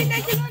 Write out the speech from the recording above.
Hindi,